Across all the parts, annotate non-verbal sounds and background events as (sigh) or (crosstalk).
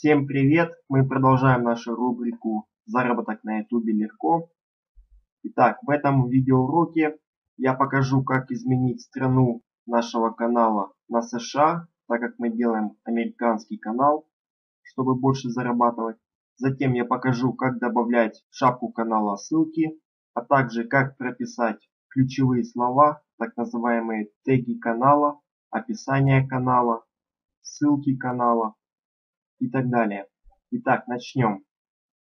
Всем привет! Мы продолжаем нашу рубрику «Заработок на ютубе легко». Итак, в этом видеоуроке я покажу, как изменить страну нашего канала на США, так как мы делаем американский канал, чтобы больше зарабатывать. Затем я покажу, как добавлять в шапку канала ссылки, а также как прописать ключевые слова, так называемые теги канала, описание канала, ссылки канала и так далее. Итак, начнем.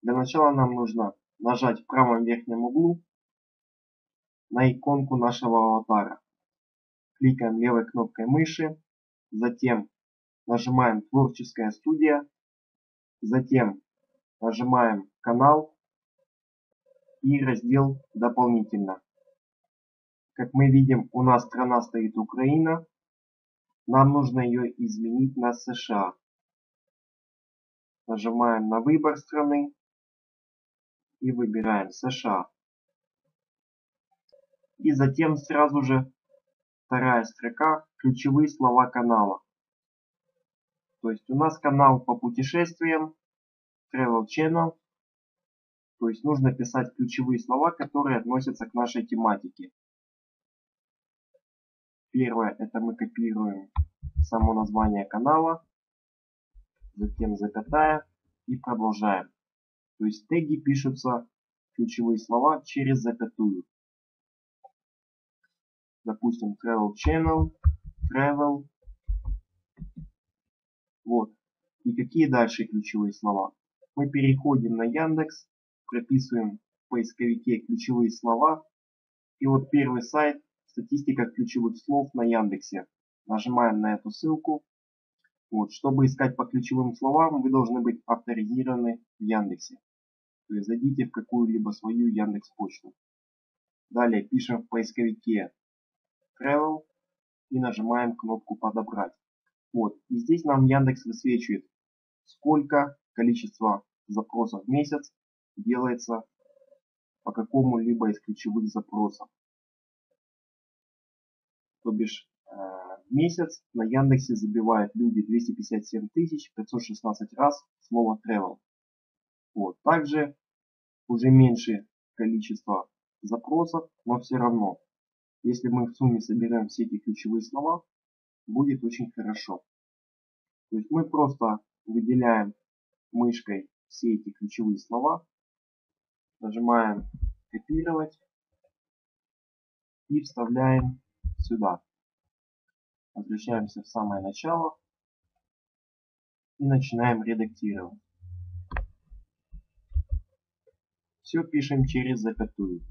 Для начала нам нужно нажать в правом верхнем углу на иконку нашего аватара. Кликаем левой кнопкой мыши, затем нажимаем творческая студия, затем нажимаем канал и раздел дополнительно. Как мы видим, у нас страна стоит Украина. Нам нужно ее изменить на США. Нажимаем на выбор страны и выбираем США. И затем сразу же вторая строка ключевые слова канала. То есть у нас канал по путешествиям, Travel Channel. То есть нужно писать ключевые слова, которые относятся к нашей тематике. Первое, это мы копируем само название канала, затем запятая и продолжаем. То есть теги пишутся, ключевые слова, через запятую. Допустим, travel channel, travel. Вот. И какие дальше ключевые слова? Мы переходим на Яндекс, прописываем в поисковике ключевые слова. И вот первый сайт статистика ключевых слов на Яндексе. Нажимаем на эту ссылку. Вот, чтобы искать по ключевым словам, вы должны быть авторизированы в Яндексе. То есть зайдите в какую-либо свою Яндекс почту. Далее пишем в поисковике Travel и нажимаем кнопку подобрать. Вот, и здесь нам Яндекс высвечивает, сколько количество запросов в месяц делается по какому-либо из ключевых запросов то бишь э, месяц на Яндексе забивают люди 257 516 раз слово travel. Вот. Также уже меньше количество запросов, но все равно, если мы в сумме соберем все эти ключевые слова, будет очень хорошо. То есть мы просто выделяем мышкой все эти ключевые слова, нажимаем копировать и вставляем сюда. Возвращаемся в самое начало и начинаем редактировать. Все пишем через запятую.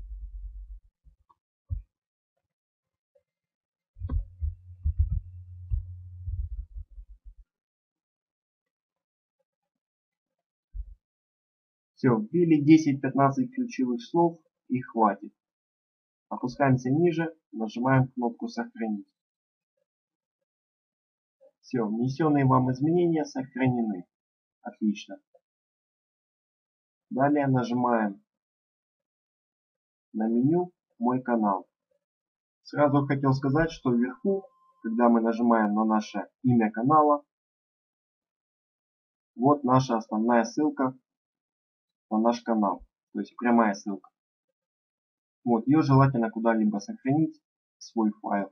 Все, ввели 10-15 ключевых слов и хватит. Опускаемся ниже, нажимаем кнопку «Сохранить». Все, внесенные вам изменения сохранены. Отлично. Далее нажимаем на меню «Мой канал». Сразу хотел сказать, что вверху, когда мы нажимаем на наше имя канала, вот наша основная ссылка на наш канал. То есть прямая ссылка. Вот, ее желательно куда-либо сохранить, свой файл,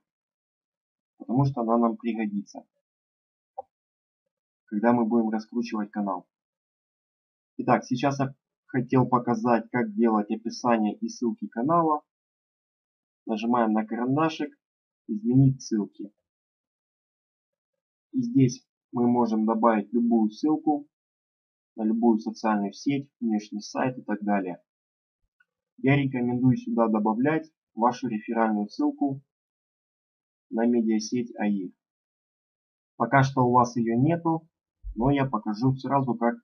потому что она нам пригодится, когда мы будем раскручивать канал. Итак, сейчас я хотел показать, как делать описание и ссылки канала. Нажимаем на карандашик, изменить ссылки. И здесь мы можем добавить любую ссылку на любую социальную сеть, внешний сайт и так далее я рекомендую сюда добавлять вашу реферальную ссылку на медиасеть АИ. Пока что у вас ее нету, но я покажу сразу, как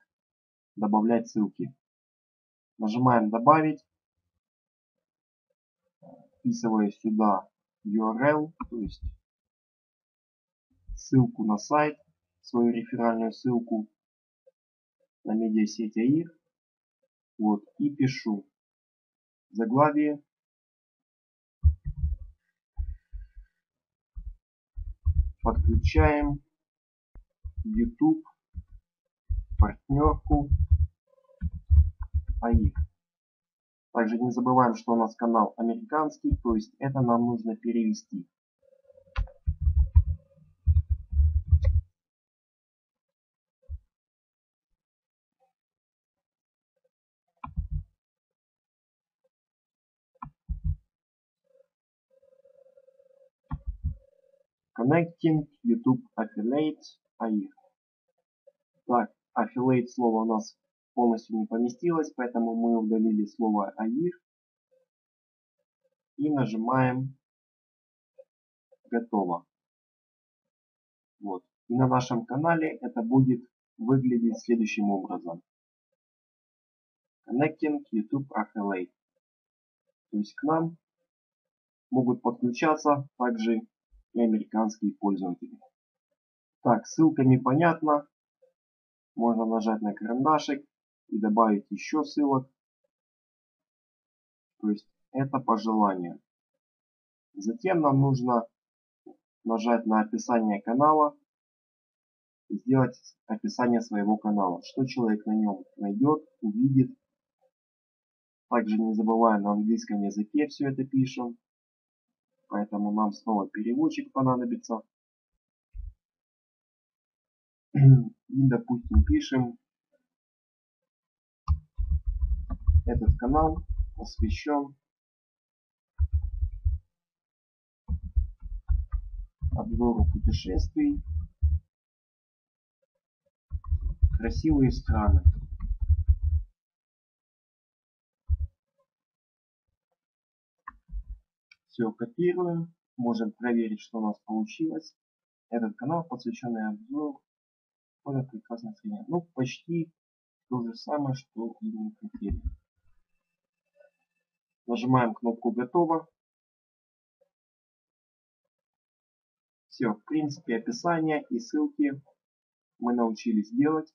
добавлять ссылки. Нажимаем добавить, вписывая сюда URL, то есть ссылку на сайт, свою реферальную ссылку на медиасеть АИР. Вот, и пишу заглавие подключаем YouTube партнерку АИК. Также не забываем, что у нас канал американский, то есть это нам нужно перевести. Connecting YouTube Affiliate AIR. Так, Affiliate слово у нас полностью не поместилось, поэтому мы удалили слово AIR и нажимаем готово. Вот. И на нашем канале это будет выглядеть следующим образом. Connecting YouTube Affiliate. То есть к нам могут подключаться также и американские пользователи. Так, ссылками понятно. Можно нажать на карандашик и добавить еще ссылок. То есть это по желанию. Затем нам нужно нажать на описание канала и сделать описание своего канала. Что человек на нем найдет, увидит. Также не забываем на английском языке все это пишем. Поэтому нам снова переводчик понадобится. И, допустим, пишем этот канал посвящен обзору путешествий красивые страны. Все копируем. Можем проверить, что у нас получилось. Этот канал, посвященный обзору более прекрасной стране. Ну, почти то же самое, что и мы хотели. Нажимаем кнопку «Готово». Все, в принципе, описание и ссылки мы научились делать.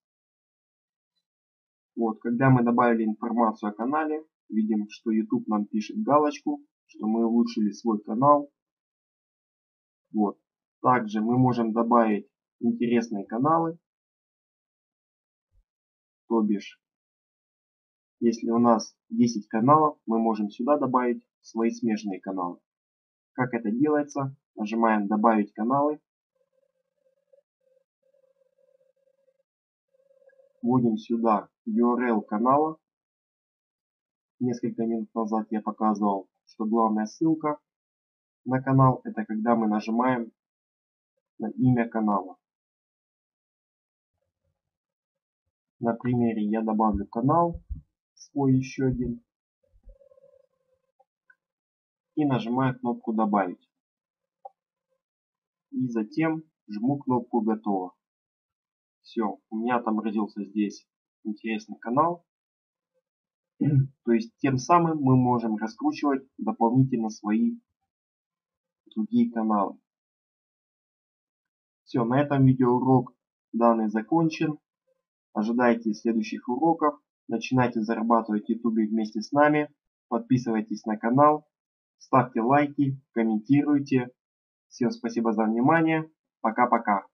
Вот, когда мы добавили информацию о канале, видим, что YouTube нам пишет галочку, что мы улучшили свой канал. Вот. Также мы можем добавить интересные каналы. То бишь, если у нас 10 каналов, мы можем сюда добавить свои смежные каналы. Как это делается? Нажимаем «Добавить каналы». Вводим сюда URL канала. Несколько минут назад я показывал, что главная ссылка на канал это когда мы нажимаем на имя канала. На примере я добавлю канал свой еще один и нажимаю кнопку добавить и затем жму кнопку готово. Все, у меня там родился здесь интересный канал. (clears throat) То есть тем самым мы можем раскручивать дополнительно свои другие каналы. Все, на этом видеоурок данный закончен. Ожидайте следующих уроков. Начинайте зарабатывать YouTube вместе с нами. Подписывайтесь на канал. Ставьте лайки, комментируйте. Всем спасибо за внимание. Пока-пока.